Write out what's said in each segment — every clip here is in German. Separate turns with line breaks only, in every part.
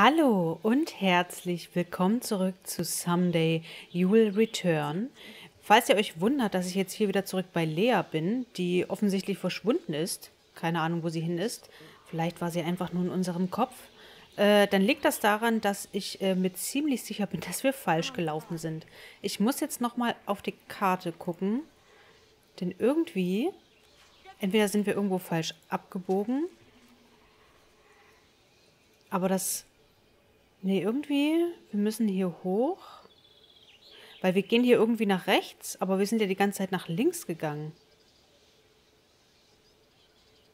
Hallo und herzlich willkommen zurück zu Someday You Will Return. Falls ihr euch wundert, dass ich jetzt hier wieder zurück bei Lea bin, die offensichtlich verschwunden ist, keine Ahnung, wo sie hin ist, vielleicht war sie einfach nur in unserem Kopf, äh, dann liegt das daran, dass ich äh, mir ziemlich sicher bin, dass wir falsch gelaufen sind. Ich muss jetzt nochmal auf die Karte gucken, denn irgendwie, entweder sind wir irgendwo falsch abgebogen, aber das Nee, irgendwie, wir müssen hier hoch. Weil wir gehen hier irgendwie nach rechts, aber wir sind ja die ganze Zeit nach links gegangen.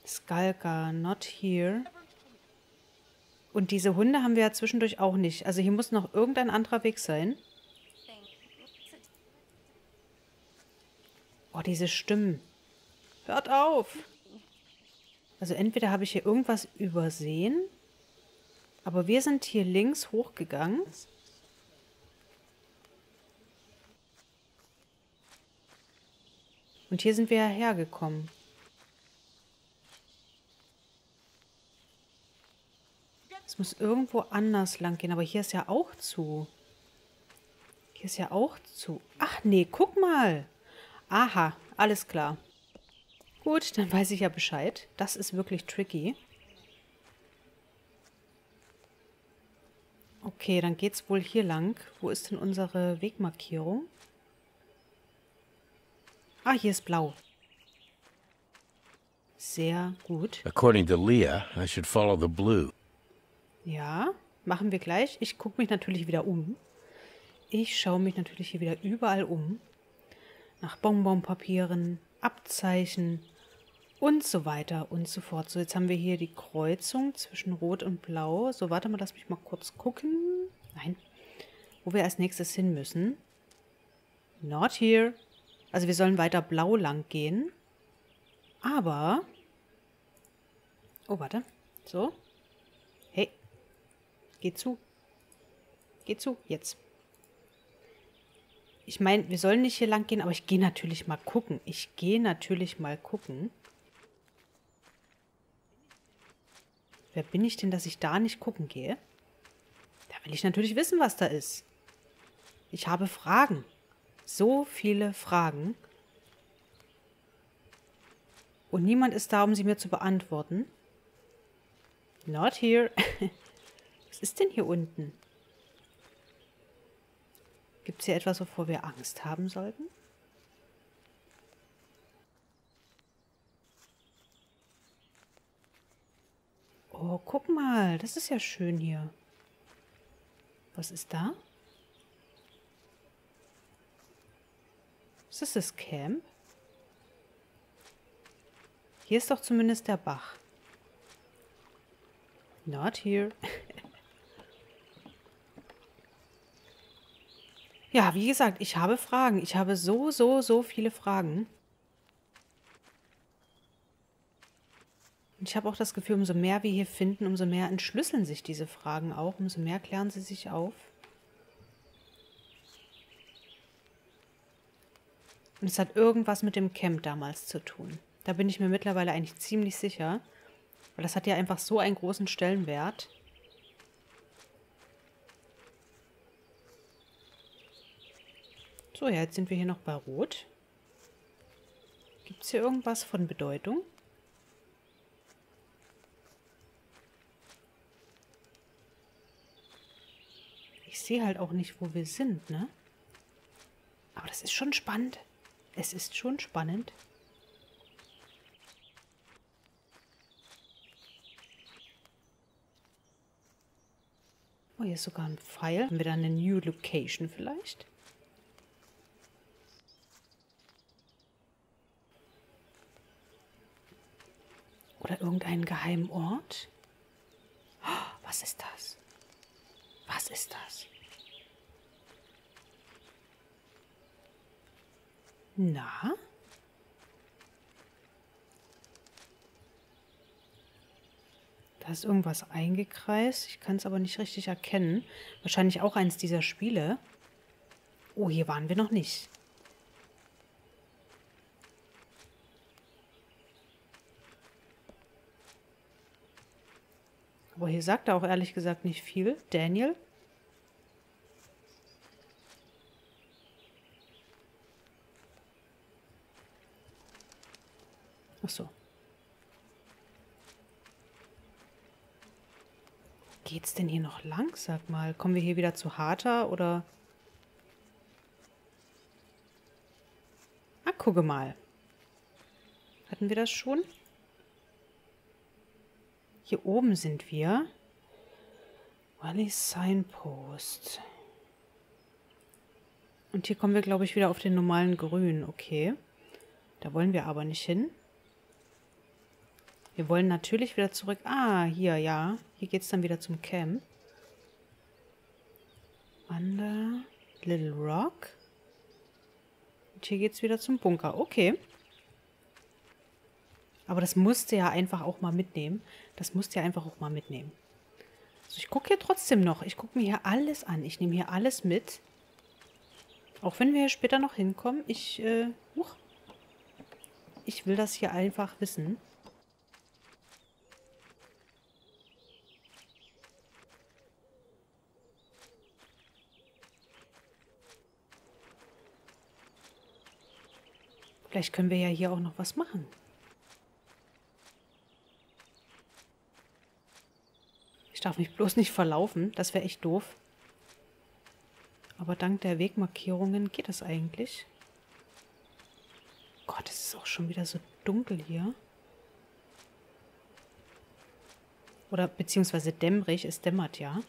Skalka, not here. Und diese Hunde haben wir ja zwischendurch auch nicht. Also hier muss noch irgendein anderer Weg sein. Oh, diese Stimmen. Hört auf! Also entweder habe ich hier irgendwas übersehen aber wir sind hier links hochgegangen. Und hier sind wir ja hergekommen. Es muss irgendwo anders lang gehen, aber hier ist ja auch zu. Hier ist ja auch zu. Ach nee, guck mal. Aha, alles klar. Gut, dann weiß ich ja Bescheid. Das ist wirklich tricky. Okay, dann geht's wohl hier lang. Wo ist denn unsere Wegmarkierung? Ah, hier ist blau. Sehr gut.
According to Leah, I should follow the blue.
Ja, machen wir gleich. Ich gucke mich natürlich wieder um. Ich schaue mich natürlich hier wieder überall um. Nach Bonbonpapieren, Abzeichen, und so weiter und so fort. So, jetzt haben wir hier die Kreuzung zwischen Rot und Blau. So, warte mal, lass mich mal kurz gucken. Nein. Wo wir als nächstes hin müssen. Not here. Also wir sollen weiter blau lang gehen. Aber... Oh, warte. So. Hey. Geh zu. Geh zu. Jetzt. Ich meine, wir sollen nicht hier lang gehen, aber ich gehe natürlich mal gucken. Ich gehe natürlich mal gucken. Wer bin ich denn, dass ich da nicht gucken gehe? Da will ich natürlich wissen, was da ist. Ich habe Fragen. So viele Fragen. Und niemand ist da, um sie mir zu beantworten. Not here. was ist denn hier unten? Gibt es hier etwas, wovor wir Angst haben sollten? Oh, guck mal, das ist ja schön hier. Was ist da? Ist das das Camp? Hier ist doch zumindest der Bach. Not here. ja, wie gesagt, ich habe Fragen. Ich habe so, so, so viele Fragen. Und ich habe auch das Gefühl, umso mehr wir hier finden, umso mehr entschlüsseln sich diese Fragen auch, umso mehr klären sie sich auf. Und es hat irgendwas mit dem Camp damals zu tun. Da bin ich mir mittlerweile eigentlich ziemlich sicher. Weil das hat ja einfach so einen großen Stellenwert. So, ja, jetzt sind wir hier noch bei Rot. Gibt es hier irgendwas von Bedeutung? Sehe halt auch nicht, wo wir sind, ne? Aber das ist schon spannend. Es ist schon spannend. Oh, hier ist sogar ein Pfeil. Haben wir da eine New Location vielleicht? Oder irgendeinen geheimen Ort? Oh, was ist das? Was ist das? Na? Da ist irgendwas eingekreist. Ich kann es aber nicht richtig erkennen. Wahrscheinlich auch eins dieser Spiele. Oh, hier waren wir noch nicht. Aber hier sagt er auch ehrlich gesagt nicht viel. Daniel? Ach so. Geht's denn hier noch lang? Sag mal, kommen wir hier wieder zu Harter oder... Ah, gucke mal. Hatten wir das schon? Hier oben sind wir. Valley Signpost. Und hier kommen wir, glaube ich, wieder auf den normalen Grün. Okay. Da wollen wir aber nicht hin. Wir wollen natürlich wieder zurück. Ah, hier, ja. Hier geht es dann wieder zum Camp. Wander, Little Rock. Und hier geht es wieder zum Bunker. Okay. Aber das musste ja einfach auch mal mitnehmen. Das musste ja einfach auch mal mitnehmen. Also ich gucke hier trotzdem noch. Ich gucke mir hier alles an. Ich nehme hier alles mit. Auch wenn wir hier später noch hinkommen. Ich, äh, huch. Ich will das hier einfach wissen. Vielleicht können wir ja hier auch noch was machen. Darf mich bloß nicht verlaufen. Das wäre echt doof. Aber dank der Wegmarkierungen geht das eigentlich. Gott, es ist auch schon wieder so dunkel hier. Oder beziehungsweise dämmerig. Es dämmert ja.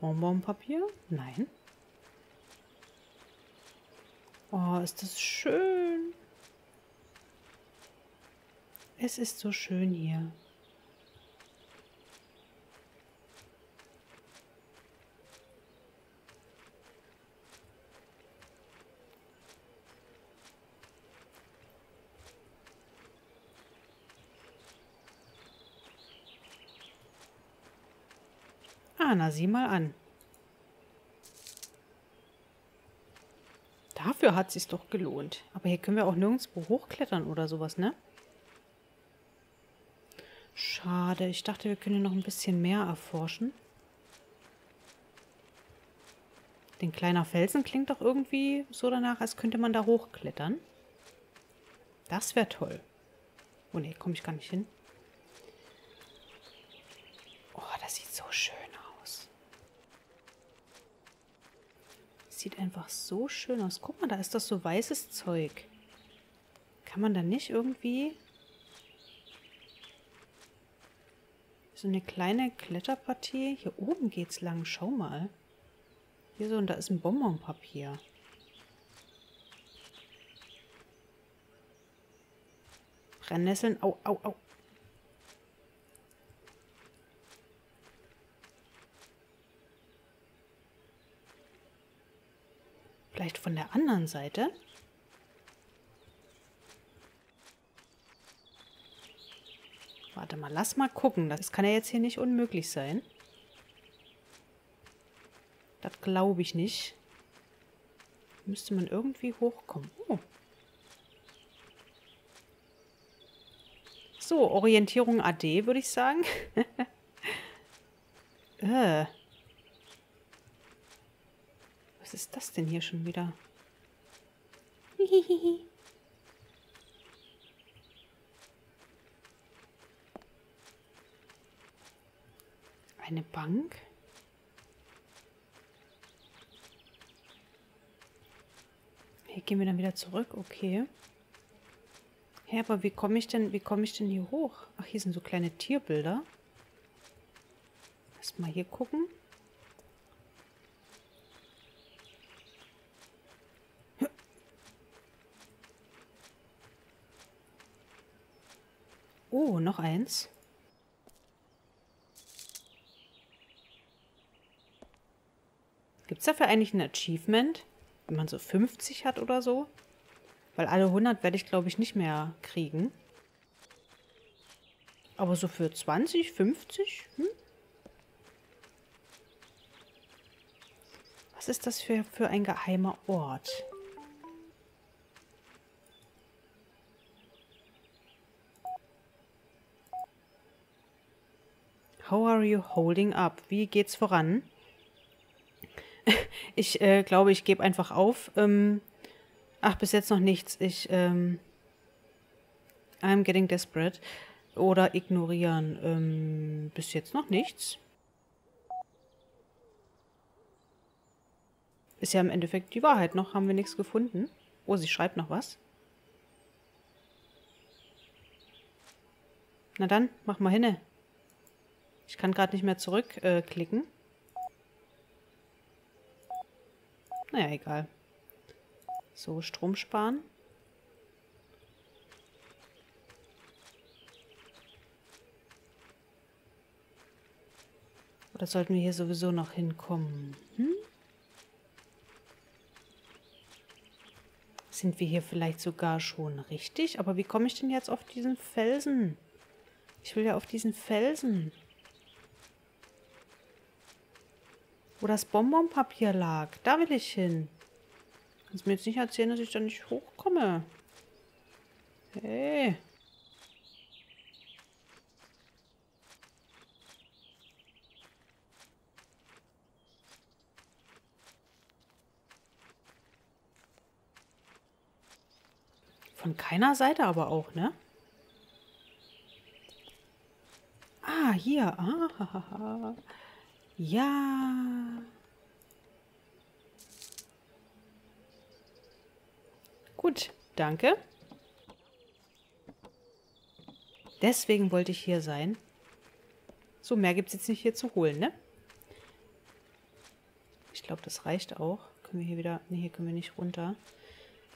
Bonbonpapier? Nein. Oh, ist das schön. Es ist so schön hier. Ah, na sieh mal an. Dafür hat es sich doch gelohnt. Aber hier können wir auch nirgendwo hochklettern oder sowas, ne? Schade. Ich dachte, wir können noch ein bisschen mehr erforschen. Den kleiner Felsen klingt doch irgendwie so danach, als könnte man da hochklettern. Das wäre toll. Oh ne, komme ich gar nicht hin. Oh, das sieht so schön sieht einfach so schön aus. Guck mal, da ist das so weißes Zeug. Kann man da nicht irgendwie so eine kleine Kletterpartie? Hier oben geht's lang. Schau mal. Hier so, und da ist ein Bonbonpapier. Brennnesseln. Au, au, au. Vielleicht von der anderen Seite? Warte mal, lass mal gucken. Das kann ja jetzt hier nicht unmöglich sein. Das glaube ich nicht. Müsste man irgendwie hochkommen. Oh. So, Orientierung AD, würde ich sagen. äh. Was ist das denn hier schon wieder? Hihihi. Eine Bank? Hier gehen wir dann wieder zurück, okay. Ja, aber wie komme ich denn, ich denn hier hoch? Ach, hier sind so kleine Tierbilder. Erst mal hier gucken. Oh, noch eins. dafür eigentlich ein Achievement, wenn man so 50 hat oder so? Weil alle 100 werde ich, glaube ich, nicht mehr kriegen. Aber so für 20, 50? Hm? Was ist das für, für ein geheimer Ort? How are you holding up? Wie geht's voran? Ich äh, glaube, ich gebe einfach auf. Ähm, ach, bis jetzt noch nichts. Ich, ähm, I'm getting desperate. Oder ignorieren. Ähm, bis jetzt noch nichts. Ist ja im Endeffekt die Wahrheit. Noch haben wir nichts gefunden. Oh, sie schreibt noch was. Na dann, mach mal hinne. Ich kann gerade nicht mehr zurückklicken. Äh, naja, egal. So, Strom sparen. Oder sollten wir hier sowieso noch hinkommen? Hm? Sind wir hier vielleicht sogar schon richtig? Aber wie komme ich denn jetzt auf diesen Felsen? Ich will ja auf diesen Felsen. Wo das Bonbonpapier lag. Da will ich hin. Kannst mir jetzt nicht erzählen, dass ich da nicht hochkomme. Hey. Von keiner Seite aber auch, ne? Ah, hier. Ah, ja. Gut, danke. Deswegen wollte ich hier sein. So, mehr gibt es jetzt nicht hier zu holen, ne? Ich glaube, das reicht auch. Können wir hier wieder... Ne, hier können wir nicht runter.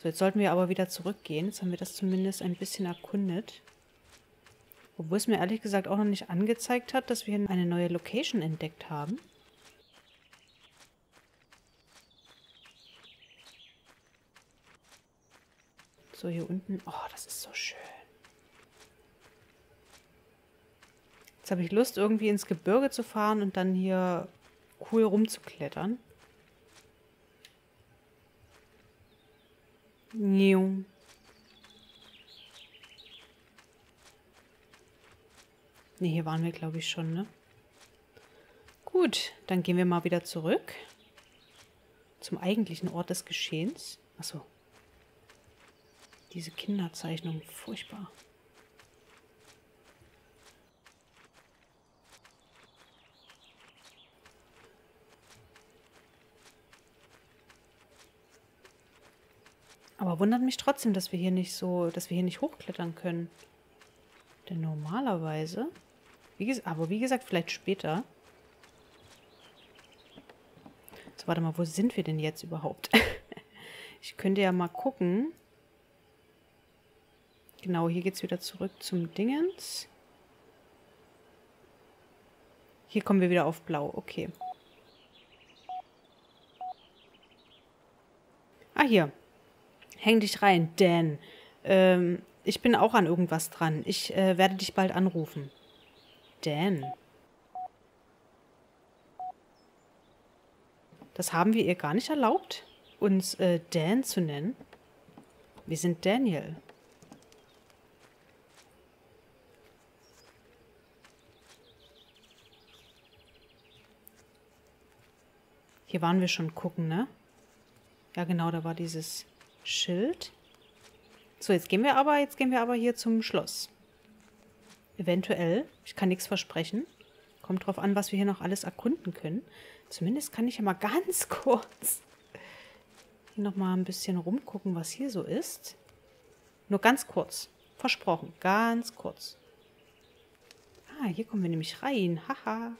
So, jetzt sollten wir aber wieder zurückgehen. Jetzt haben wir das zumindest ein bisschen erkundet. Obwohl es mir ehrlich gesagt auch noch nicht angezeigt hat, dass wir eine neue Location entdeckt haben. So, hier unten. Oh, das ist so schön. Jetzt habe ich Lust, irgendwie ins Gebirge zu fahren und dann hier cool rumzuklettern. Ne, hier waren wir, glaube ich, schon, ne? Gut, dann gehen wir mal wieder zurück. Zum eigentlichen Ort des Geschehens. Achso. Diese Kinderzeichnung, furchtbar. Aber wundert mich trotzdem, dass wir hier nicht so, dass wir hier nicht hochklettern können. Denn normalerweise, wie aber wie gesagt, vielleicht später. So, warte mal, wo sind wir denn jetzt überhaupt? ich könnte ja mal gucken. Genau, hier geht es wieder zurück zum Dingens. Hier kommen wir wieder auf Blau, okay. Ah, hier. Häng dich rein, Dan. Ähm, ich bin auch an irgendwas dran. Ich äh, werde dich bald anrufen. Dan. Das haben wir ihr gar nicht erlaubt, uns äh, Dan zu nennen. Wir sind Daniel. Hier waren wir schon gucken, ne? Ja, genau, da war dieses Schild. So, jetzt gehen wir aber, jetzt gehen wir aber hier zum Schloss. Eventuell. Ich kann nichts versprechen. Kommt drauf an, was wir hier noch alles erkunden können. Zumindest kann ich ja mal ganz kurz hier nochmal ein bisschen rumgucken, was hier so ist. Nur ganz kurz. Versprochen. Ganz kurz. Ah, hier kommen wir nämlich rein. Haha.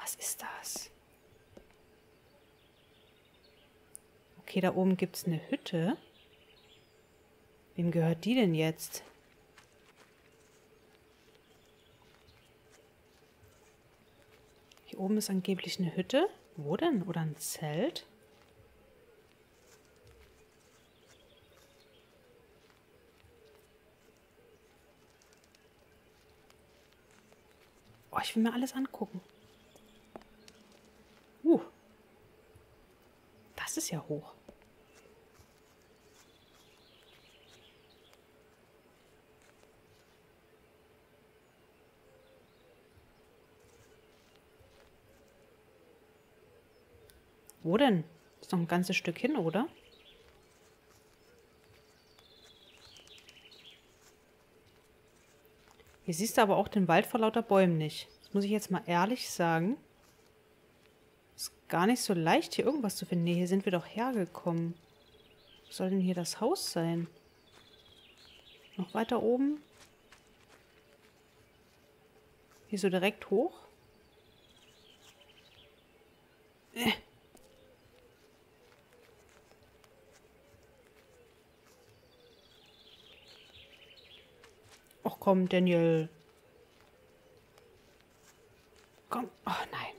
Was ist das? Okay, da oben gibt es eine Hütte. Wem gehört die denn jetzt? Hier oben ist angeblich eine Hütte. Wo denn? Oder ein Zelt? Oh, ich will mir alles angucken. Uh. Das ist ja hoch. Wo denn? Ist noch ein ganzes Stück hin, oder? Hier siehst du aber auch den Wald vor lauter Bäumen nicht. Das muss ich jetzt mal ehrlich sagen. Ist gar nicht so leicht, hier irgendwas zu finden. Nee, hier sind wir doch hergekommen. Wo soll denn hier das Haus sein? Noch weiter oben? Hier so direkt hoch? Äh. Komm, Daniel. Komm. Ach nein.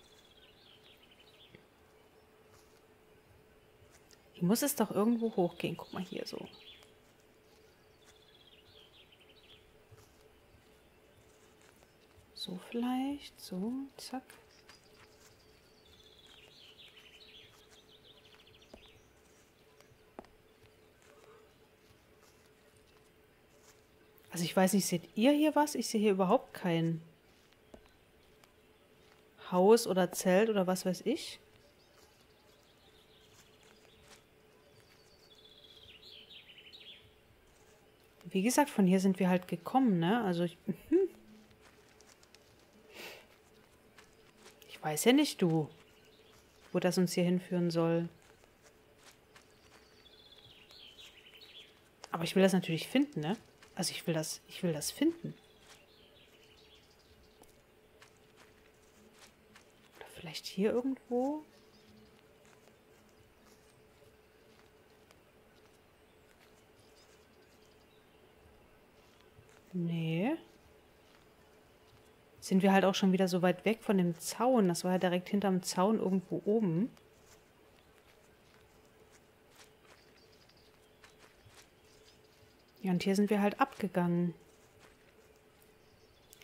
Hier muss es doch irgendwo hochgehen. Guck mal hier so. So vielleicht. So, zack. Also ich weiß nicht, seht ihr hier was? Ich sehe hier überhaupt kein Haus oder Zelt oder was weiß ich. Wie gesagt, von hier sind wir halt gekommen, ne? Also ich, hm. ich weiß ja nicht, du, wo das uns hier hinführen soll. Aber ich will das natürlich finden, ne? Also ich will das, ich will das finden. Oder vielleicht hier irgendwo? Nee. Sind wir halt auch schon wieder so weit weg von dem Zaun. Das war ja direkt hinterm Zaun irgendwo oben. Und hier sind wir halt abgegangen.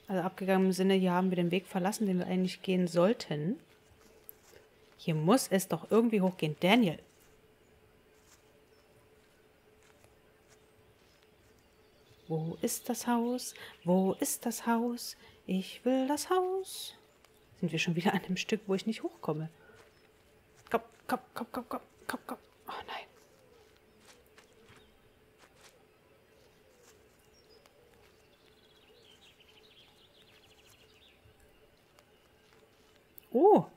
Also abgegangen im Sinne, hier haben wir den Weg verlassen, den wir eigentlich gehen sollten. Hier muss es doch irgendwie hochgehen. Daniel. Wo ist das Haus? Wo ist das Haus? Ich will das Haus. Sind wir schon wieder an dem Stück, wo ich nicht hochkomme? Komm, komm, komm, komm, komm, komm, komm. Oh nein. Oh,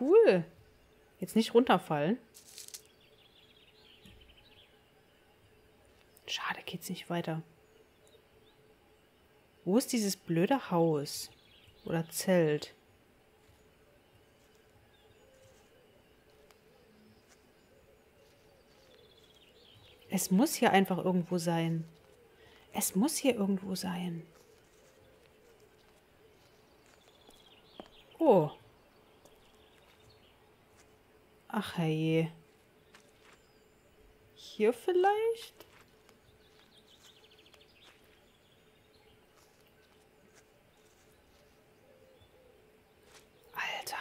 cool. Jetzt nicht runterfallen. Schade, geht's nicht weiter. Wo ist dieses blöde Haus? Oder Zelt? Es muss hier einfach irgendwo sein. Es muss hier irgendwo sein. Oh. Ach herrje. Hier vielleicht? Alter.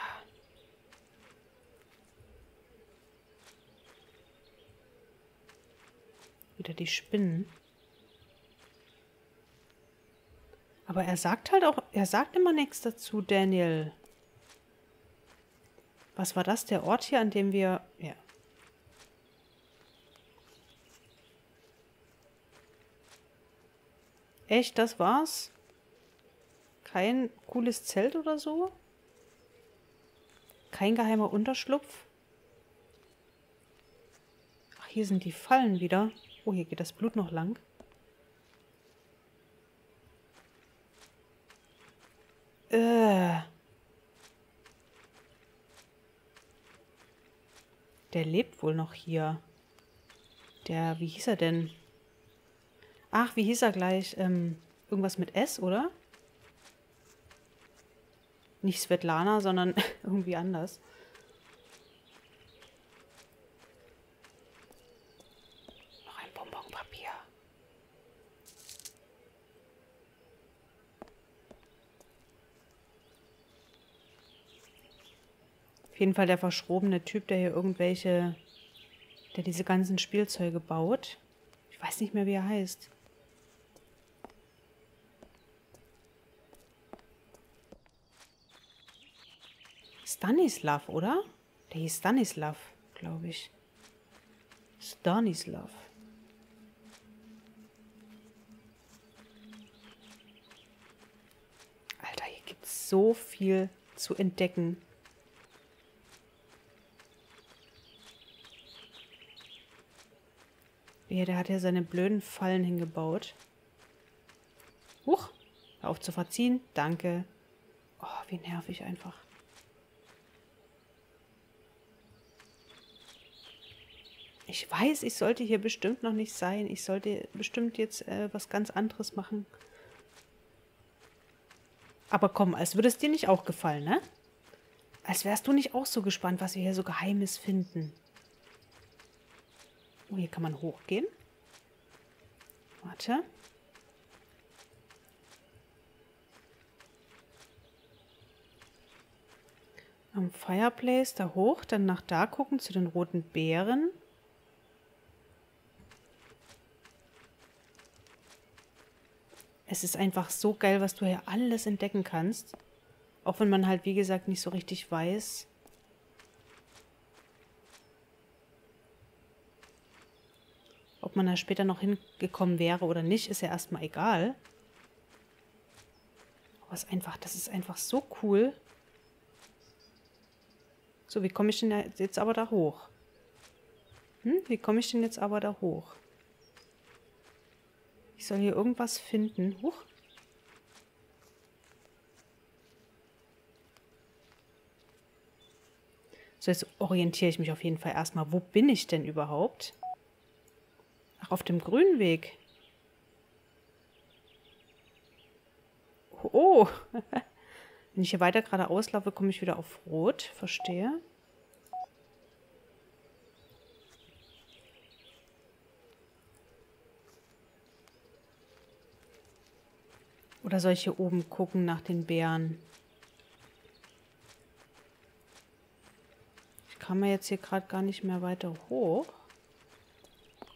Wieder die Spinnen. Aber er sagt halt auch, er sagt immer nichts dazu, Daniel. Was war das? Der Ort hier, an dem wir... Ja. Echt, das war's? Kein cooles Zelt oder so? Kein geheimer Unterschlupf? Ach, hier sind die Fallen wieder. Oh, hier geht das Blut noch lang. Äh... Der lebt wohl noch hier. Der, wie hieß er denn? Ach, wie hieß er gleich? Ähm, irgendwas mit S, oder? Nicht Svetlana, sondern irgendwie anders. Noch ein Bonbonpapier. Jeden Fall der verschrobene Typ, der hier irgendwelche, der diese ganzen Spielzeuge baut. Ich weiß nicht mehr, wie er heißt. Stanislav, oder? Der hieß Stanislav, glaube ich. Stanislav. Alter, hier gibt es so viel zu entdecken. Ja, der hat ja seine blöden Fallen hingebaut. Huch, hör auf zu verziehen. Danke. Oh, wie nervig einfach. Ich weiß, ich sollte hier bestimmt noch nicht sein. Ich sollte bestimmt jetzt äh, was ganz anderes machen. Aber komm, als würde es dir nicht auch gefallen, ne? Als wärst du nicht auch so gespannt, was wir hier so Geheimes finden. Oh, hier kann man hochgehen. Warte. Am Fireplace da hoch, dann nach da gucken zu den roten Beeren. Es ist einfach so geil, was du hier alles entdecken kannst. Auch wenn man halt, wie gesagt, nicht so richtig weiß, ob man da später noch hingekommen wäre oder nicht, ist ja erstmal egal. Aber es ist einfach, das ist einfach so cool. So, wie komme ich denn jetzt aber da hoch? Hm? Wie komme ich denn jetzt aber da hoch? Ich soll hier irgendwas finden. Huch. So, jetzt orientiere ich mich auf jeden Fall erstmal. Wo bin ich denn überhaupt? Auf dem grünen Weg. Oh. Wenn ich hier weiter geradeaus laufe, komme ich wieder auf Rot. Verstehe. Oder soll ich hier oben gucken nach den Bären? Ich kann mir jetzt hier gerade gar nicht mehr weiter hoch.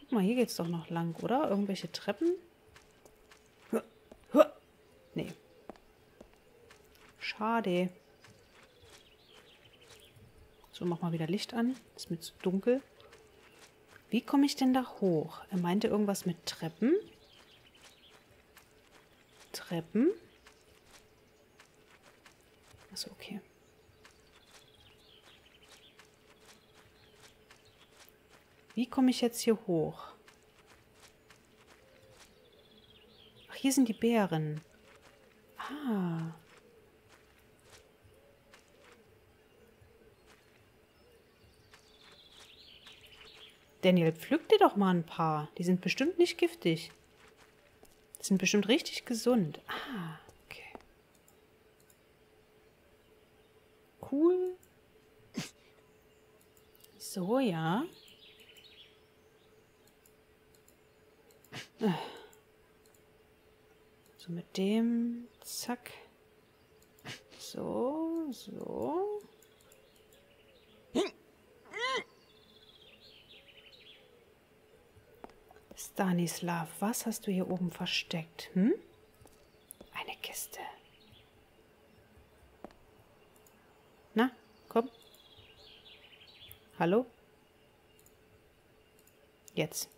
Guck mal, hier geht es doch noch lang, oder? Irgendwelche Treppen? Nee. Schade. So, mach mal wieder Licht an. Ist mir zu dunkel. Wie komme ich denn da hoch? Er meinte irgendwas mit Treppen. Treppen. Achso, okay. Wie komme ich jetzt hier hoch? Ach, hier sind die Bären. Ah. Daniel, pflück dir doch mal ein paar. Die sind bestimmt nicht giftig. Die sind bestimmt richtig gesund. Ah, okay. Cool. So, ja. So mit dem, zack. So, so. Stanislav, was hast du hier oben versteckt? Hm? Eine Kiste. Na, komm. Hallo? Jetzt.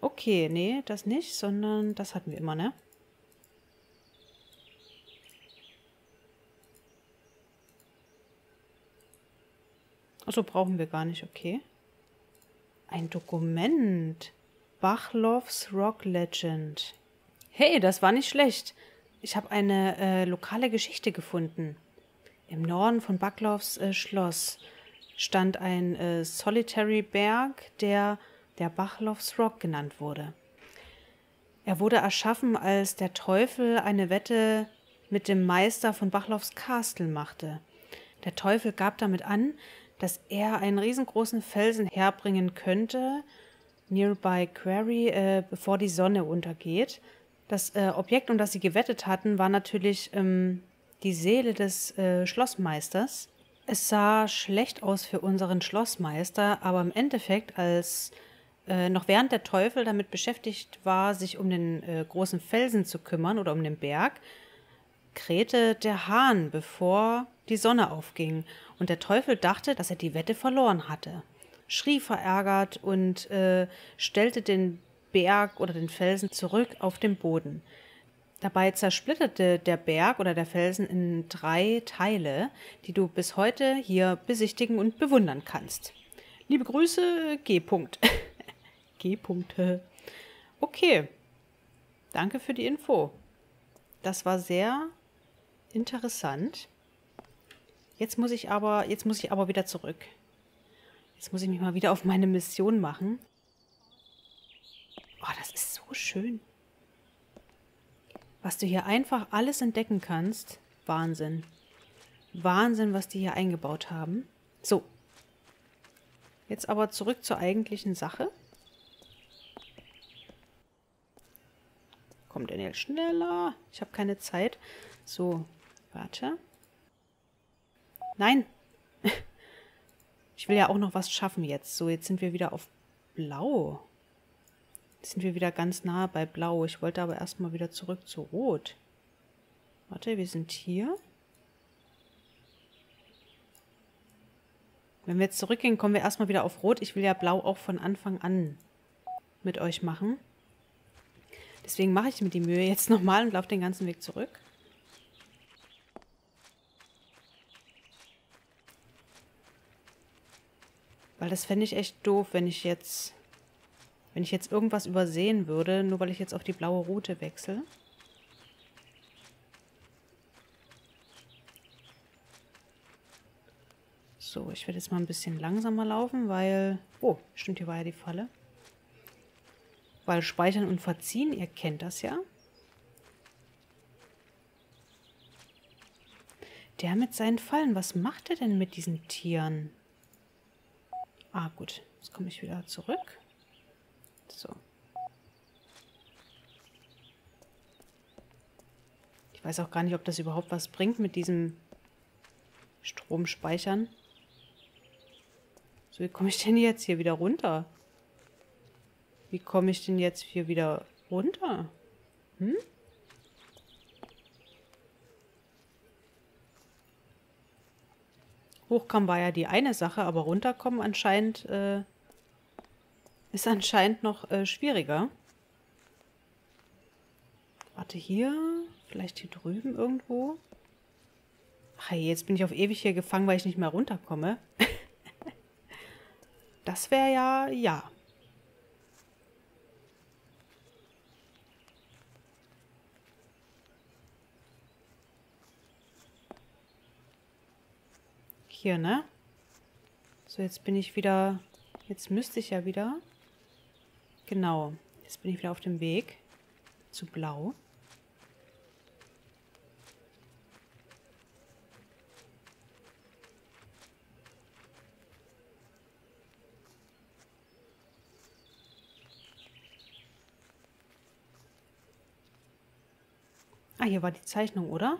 Okay, nee, das nicht, sondern das hatten wir immer, ne? Achso, brauchen wir gar nicht, okay. Ein Dokument. Bachloffs Rock Legend. Hey, das war nicht schlecht. Ich habe eine äh, lokale Geschichte gefunden. Im Norden von Bachloffs äh, Schloss stand ein äh, Solitary Berg, der der Bachloffs Rock genannt wurde. Er wurde erschaffen, als der Teufel eine Wette mit dem Meister von Bachloffs Castle machte. Der Teufel gab damit an, dass er einen riesengroßen Felsen herbringen könnte, Nearby Quarry, äh, bevor die Sonne untergeht. Das äh, Objekt, um das sie gewettet hatten, war natürlich ähm, die Seele des äh, Schlossmeisters. Es sah schlecht aus für unseren Schlossmeister, aber im Endeffekt, als äh, noch während der Teufel damit beschäftigt war, sich um den äh, großen Felsen zu kümmern oder um den Berg, krähte der Hahn, bevor die Sonne aufging und der Teufel dachte, dass er die Wette verloren hatte, schrie verärgert und äh, stellte den Berg oder den Felsen zurück auf den Boden. Dabei zersplitterte der Berg oder der Felsen in drei Teile, die du bis heute hier besichtigen und bewundern kannst. Liebe Grüße, G. -Punkt. G. -Punkte. Okay. Danke für die Info. Das war sehr interessant. Jetzt muss ich aber, jetzt muss ich aber wieder zurück. Jetzt muss ich mich mal wieder auf meine Mission machen. Oh, das ist so schön. Was du hier einfach alles entdecken kannst. Wahnsinn. Wahnsinn, was die hier eingebaut haben. So. Jetzt aber zurück zur eigentlichen Sache. Komm, Daniel, schneller. Ich habe keine Zeit. So, warte. Nein. Ich will ja auch noch was schaffen jetzt. So, jetzt sind wir wieder auf Blau. Jetzt sind wir wieder ganz nah bei Blau. Ich wollte aber erstmal wieder zurück zu Rot. Warte, wir sind hier. Wenn wir jetzt zurückgehen, kommen wir erstmal wieder auf Rot. Ich will ja Blau auch von Anfang an mit euch machen. Deswegen mache ich mir die Mühe jetzt nochmal und laufe den ganzen Weg zurück. Weil das fände ich echt doof, wenn ich jetzt wenn ich jetzt irgendwas übersehen würde, nur weil ich jetzt auf die blaue Route wechsle. So, ich werde jetzt mal ein bisschen langsamer laufen, weil... Oh, stimmt, hier war ja die Falle. Weil Speichern und Verziehen, ihr kennt das ja. Der mit seinen Fallen, was macht er denn mit diesen Tieren? Ah, gut. Jetzt komme ich wieder zurück. So. Ich weiß auch gar nicht, ob das überhaupt was bringt mit diesem Stromspeichern. So, wie komme ich denn jetzt hier wieder runter? Wie komme ich denn jetzt hier wieder runter? Hm? Hochkommen war ja die eine Sache, aber runterkommen anscheinend äh, ist anscheinend noch äh, schwieriger. Warte, hier. Vielleicht hier drüben irgendwo. Ach, jetzt bin ich auf ewig hier gefangen, weil ich nicht mehr runterkomme. das wäre ja... Ja. Hier, ne? So, jetzt bin ich wieder... Jetzt müsste ich ja wieder... Genau, jetzt bin ich wieder auf dem Weg zu Blau. Ah, hier war die Zeichnung, oder?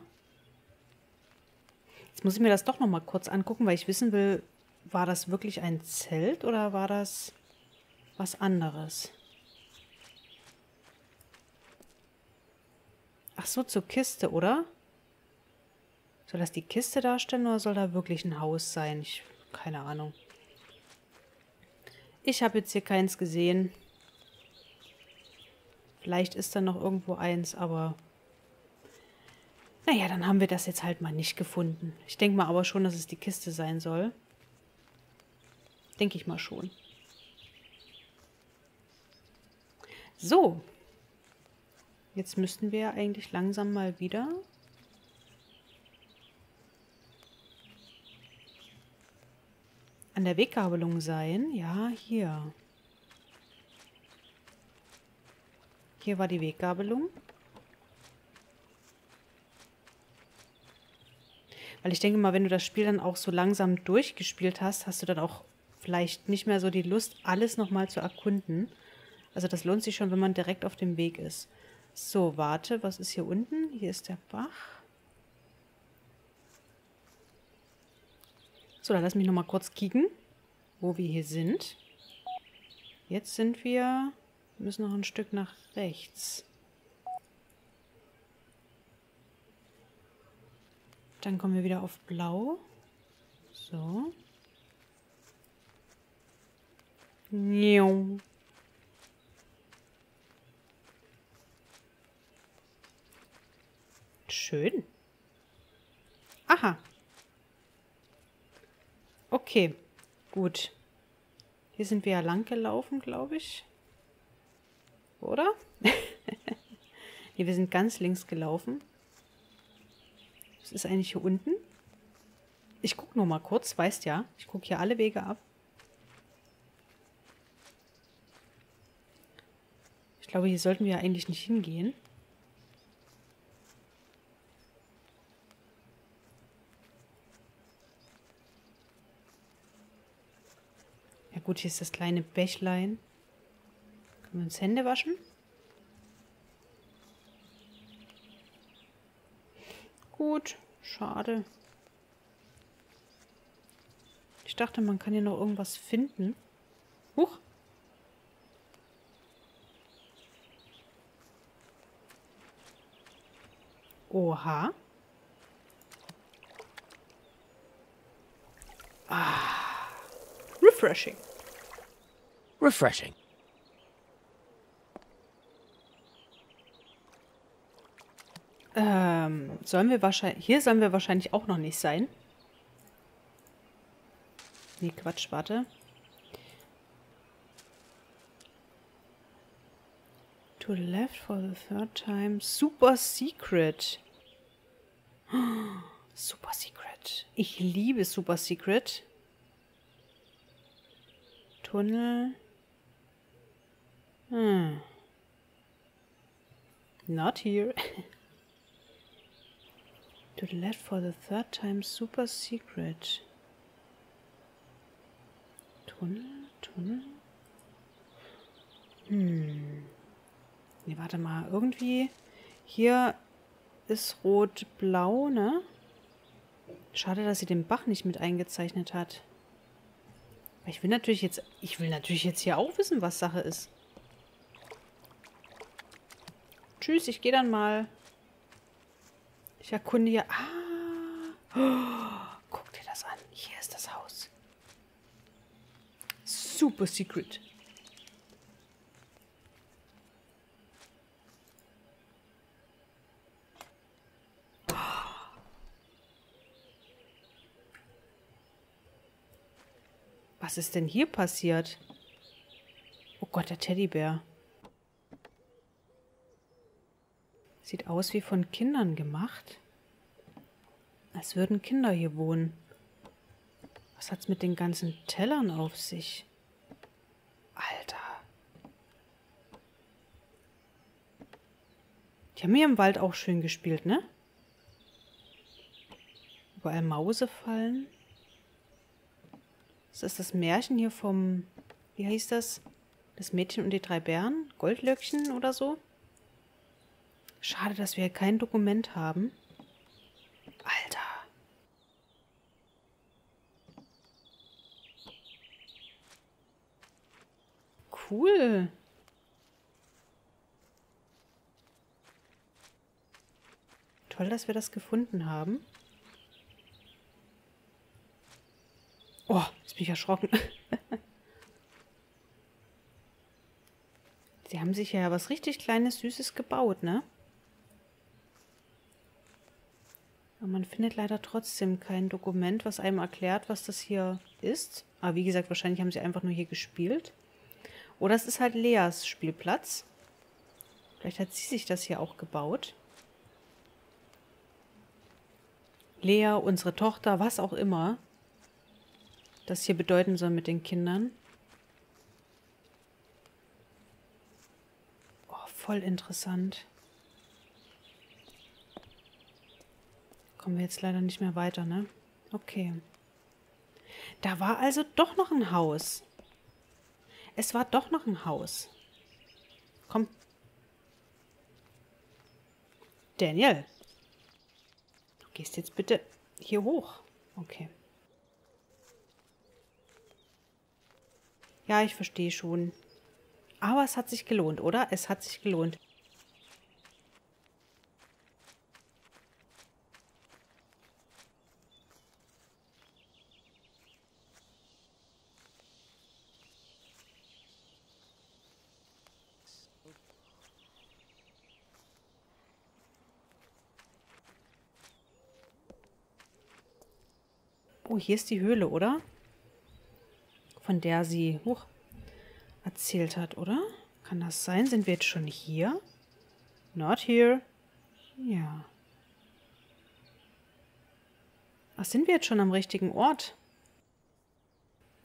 Jetzt muss ich mir das doch noch mal kurz angucken, weil ich wissen will, war das wirklich ein Zelt oder war das was anderes? Ach so, zur Kiste, oder? Soll das die Kiste darstellen oder soll da wirklich ein Haus sein? Ich, keine Ahnung. Ich habe jetzt hier keins gesehen. Vielleicht ist da noch irgendwo eins, aber... Naja, dann haben wir das jetzt halt mal nicht gefunden. Ich denke mal aber schon, dass es die Kiste sein soll. Denke ich mal schon. So, Jetzt müssten wir eigentlich langsam mal wieder an der Weggabelung sein. Ja, hier. Hier war die Weggabelung. Weil ich denke mal, wenn du das Spiel dann auch so langsam durchgespielt hast, hast du dann auch vielleicht nicht mehr so die Lust, alles nochmal zu erkunden. Also das lohnt sich schon, wenn man direkt auf dem Weg ist. So, warte, was ist hier unten? Hier ist der Bach. So, dann lass mich noch mal kurz kicken, wo wir hier sind. Jetzt sind wir, müssen noch ein Stück nach rechts. Dann kommen wir wieder auf Blau. So. Njau. Schön. Aha. Okay, gut. Hier sind wir ja lang gelaufen, glaube ich. Oder? nee, wir sind ganz links gelaufen. Was ist eigentlich hier unten? Ich gucke nur mal kurz, weißt ja. Ich gucke hier alle Wege ab. Ich glaube, hier sollten wir eigentlich nicht hingehen. Ja gut, hier ist das kleine Bächlein. Können wir uns Hände waschen? Gut, schade. Ich dachte, man kann hier noch irgendwas finden. Huch. Oha. Ah. Refreshing.
Refreshing.
Ähm, sollen wir wahrscheinlich. Hier sollen wir wahrscheinlich auch noch nicht sein. Nee, Quatsch, warte. To the left for the third time. Super Secret. Super Secret. Ich liebe Super Secret. Tunnel. Hm. Not here. to the left for the third time. Super Secret. Tunnel, Tunnel. Hm. Nee, warte mal. Irgendwie hier ist rot-blau, ne? Schade, dass sie den Bach nicht mit eingezeichnet hat. Ich will natürlich jetzt, ich will natürlich jetzt hier auch wissen, was Sache ist. Tschüss, ich gehe dann mal. Ich erkunde hier. Ah. Oh, guck dir das an. Hier ist das Haus. Super secret. Was ist denn hier passiert? Oh Gott, der Teddybär. Sieht aus wie von Kindern gemacht. Als würden Kinder hier wohnen. Was hat's mit den ganzen Tellern auf sich? Alter. Die haben hier im Wald auch schön gespielt, ne? Überall Mausefallen. Das ist das Märchen hier vom, wie heißt das? Das Mädchen und die drei Bären? Goldlöckchen oder so? Schade, dass wir kein Dokument haben. Alter. Cool. Toll, dass wir das gefunden haben. Oh, jetzt bin ich erschrocken. Sie haben sich ja was richtig Kleines, Süßes gebaut, ne? Aber man findet leider trotzdem kein Dokument, was einem erklärt, was das hier ist. Aber wie gesagt, wahrscheinlich haben sie einfach nur hier gespielt. Oder es ist halt Leas Spielplatz. Vielleicht hat sie sich das hier auch gebaut. Lea, unsere Tochter, was auch immer das hier bedeuten soll mit den Kindern. Oh, voll interessant. Kommen wir jetzt leider nicht mehr weiter, ne? Okay. Da war also doch noch ein Haus. Es war doch noch ein Haus. Komm. Daniel. Du gehst jetzt bitte hier hoch. Okay. Ja, ich verstehe schon. Aber es hat sich gelohnt, oder? Es hat sich gelohnt. Oh, hier ist die Höhle, oder? Von der sie hoch erzählt hat, oder? Kann das sein? Sind wir jetzt schon hier? Not here. Ja. Ach, sind wir jetzt schon am richtigen Ort?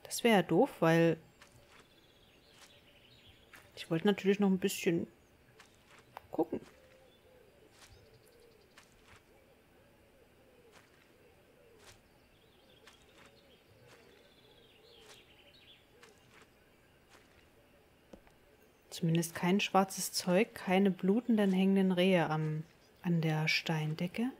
Das wäre ja doof, weil ich wollte natürlich noch ein bisschen gucken. Zumindest kein schwarzes Zeug, keine blutenden hängenden Rehe am, an der Steindecke.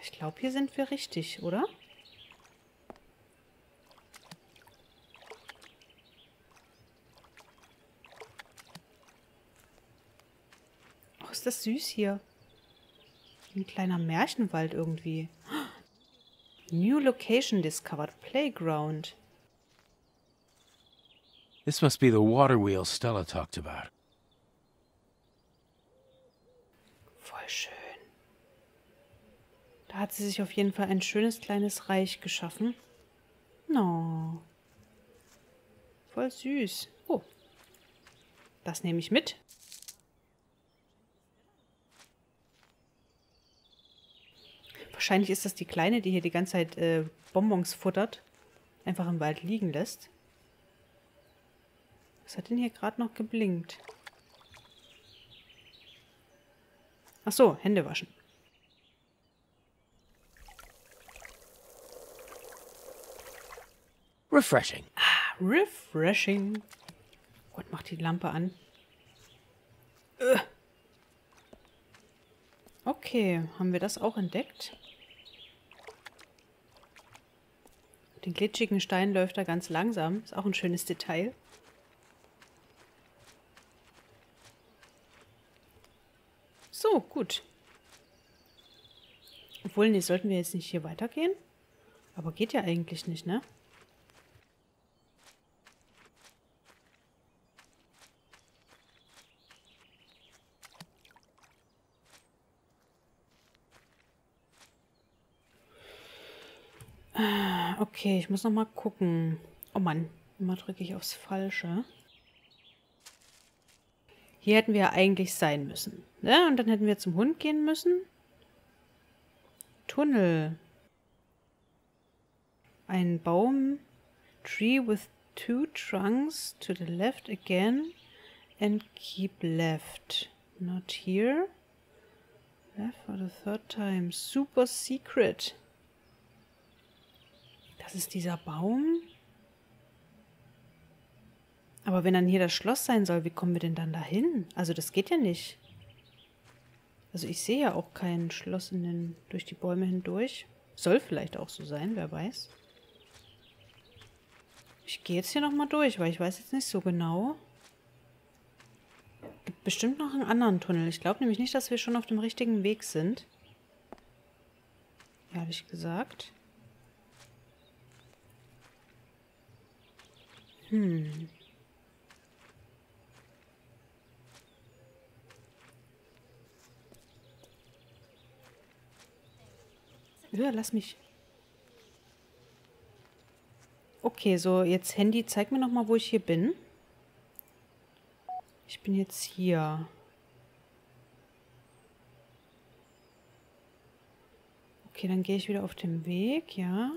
Ich glaube, hier sind wir richtig, oder? Oh, ist das süß hier. Ein kleiner Märchenwald irgendwie. New location discovered. Playground.
This must be the water wheel Stella talked about.
Voll schön. Da hat sie sich auf jeden Fall ein schönes kleines Reich geschaffen. No. Voll süß. Oh. Das nehme ich mit. Wahrscheinlich ist das die Kleine, die hier die ganze Zeit äh, Bonbons futtert. Einfach im Wald liegen lässt. Was hat denn hier gerade noch geblinkt? Ach so, Hände waschen.
Refreshing.
Refreshing. Gott, macht die Lampe an. Äh. Okay, haben wir das auch entdeckt? Den glitschigen Stein läuft er ganz langsam. Ist auch ein schönes Detail. So, gut. Obwohl, nee, sollten wir jetzt nicht hier weitergehen? Aber geht ja eigentlich nicht, ne? Okay, ich muss noch mal gucken. Oh Mann, immer drücke ich aufs Falsche. Hier hätten wir ja eigentlich sein müssen. Ne? Und dann hätten wir zum Hund gehen müssen. Tunnel. Ein Baum. Tree with two trunks to the left again. And keep left. Not here. Left for the third time. Super secret. Das ist dieser Baum. Aber wenn dann hier das Schloss sein soll, wie kommen wir denn dann dahin? Also das geht ja nicht. Also ich sehe ja auch kein Schloss in den, durch die Bäume hindurch. Soll vielleicht auch so sein, wer weiß. Ich gehe jetzt hier nochmal durch, weil ich weiß jetzt nicht so genau. Gibt bestimmt noch einen anderen Tunnel. Ich glaube nämlich nicht, dass wir schon auf dem richtigen Weg sind. Ehrlich gesagt. Hm. Ja, lass mich. Okay, so jetzt Handy, zeig mir noch mal, wo ich hier bin. Ich bin jetzt hier. Okay, dann gehe ich wieder auf den Weg, ja.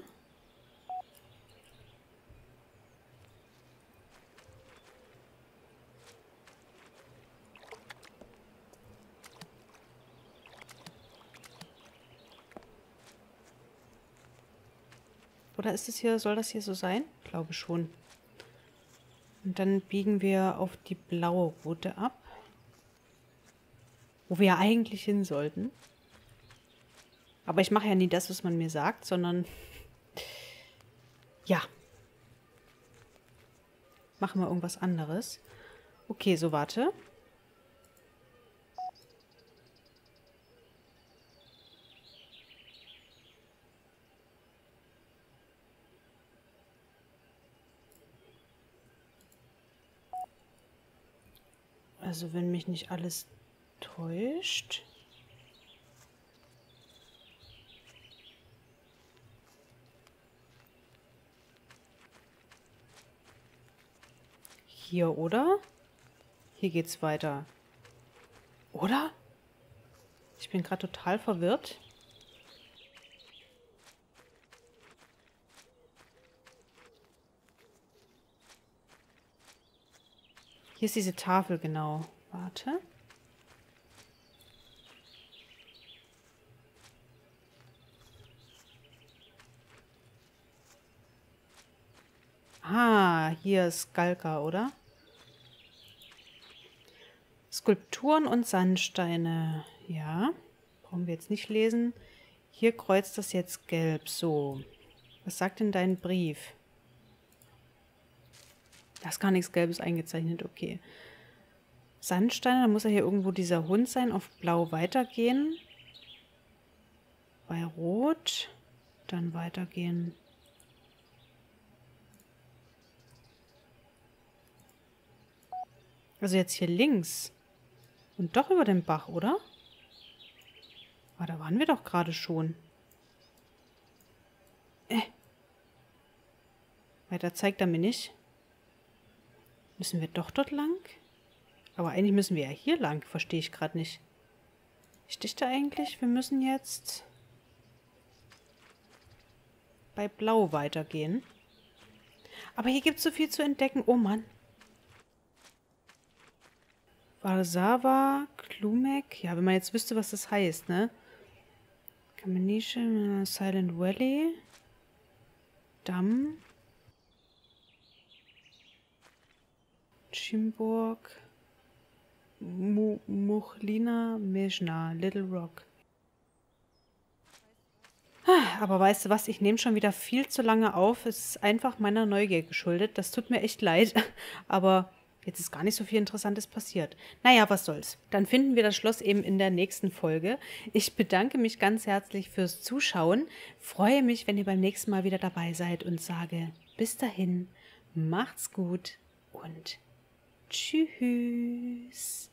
Oder ist es hier, soll das hier so sein? Ich glaube schon. Und dann biegen wir auf die blaue Route ab. Wo wir ja eigentlich hin sollten. Aber ich mache ja nie das, was man mir sagt, sondern ja. Machen wir irgendwas anderes. Okay, so warte. Also wenn mich nicht alles täuscht. Hier, oder? Hier geht's weiter. Oder? Ich bin gerade total verwirrt. Hier ist diese Tafel, genau. Warte. Ah, hier ist Galka, oder? Skulpturen und Sandsteine. Ja, brauchen wir jetzt nicht lesen. Hier kreuzt das jetzt gelb. So, was sagt denn dein Brief? Da ist gar nichts Gelbes eingezeichnet, okay. Sandsteine, da muss ja hier irgendwo dieser Hund sein. Auf Blau weitergehen. Bei Rot dann weitergehen. Also jetzt hier links. Und doch über den Bach, oder? Aber da waren wir doch gerade schon. Äh. Weiter zeigt er mir nicht. Müssen wir doch dort lang? Aber eigentlich müssen wir ja hier lang. Verstehe ich gerade nicht. Ich dichte eigentlich, wir müssen jetzt bei Blau weitergehen. Aber hier gibt es so viel zu entdecken. Oh Mann. Warszawa, Klumek. Ja, wenn man jetzt wüsste, was das heißt, ne? Kamenische, Silent Valley. Damm. Chimburg, Muchlina, Mejna, Little Rock. Ah, aber weißt du was, ich nehme schon wieder viel zu lange auf. Es ist einfach meiner Neugier geschuldet. Das tut mir echt leid. Aber jetzt ist gar nicht so viel Interessantes passiert. Naja, was soll's. Dann finden wir das Schloss eben in der nächsten Folge. Ich bedanke mich ganz herzlich fürs Zuschauen. Freue mich, wenn ihr beim nächsten Mal wieder dabei seid und sage bis dahin, macht's gut und Tschüss.